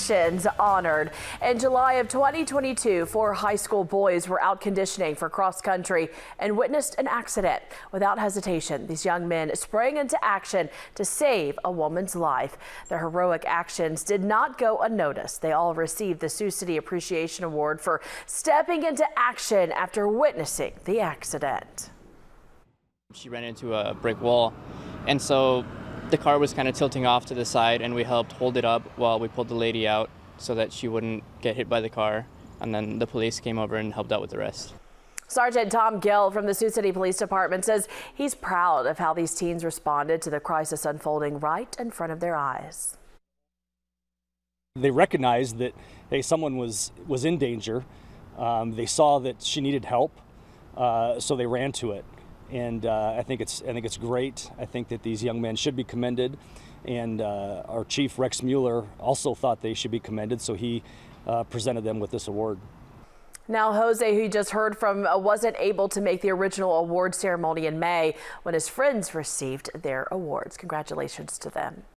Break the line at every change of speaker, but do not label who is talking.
actions honored. In July of 2022, four high school boys were out conditioning for cross country and witnessed an accident. Without hesitation, these young men sprang into action to save a woman's life. Their heroic actions did not go unnoticed. They all received the Sioux City Appreciation Award for stepping into action after witnessing the accident.
She ran into a brick wall, and so the car was kind of tilting off to the side, and we helped hold it up while we pulled the lady out so that she wouldn't get hit by the car. And then the police came over and helped out with the rest.
Sergeant Tom Gill from the Sioux City Police Department says he's proud of how these teens responded to the crisis unfolding right in front of their eyes.
They recognized that hey, someone was was in danger. Um, they saw that she needed help, uh, so they ran to it and uh, I think it's I think it's great. I think that these young men should be commended, and uh, our chief Rex Mueller also thought they should be commended, so he uh, presented them with this award.
Now, Jose, who you just heard from, uh, wasn't able to make the original award ceremony in May when his friends received their awards. Congratulations to them.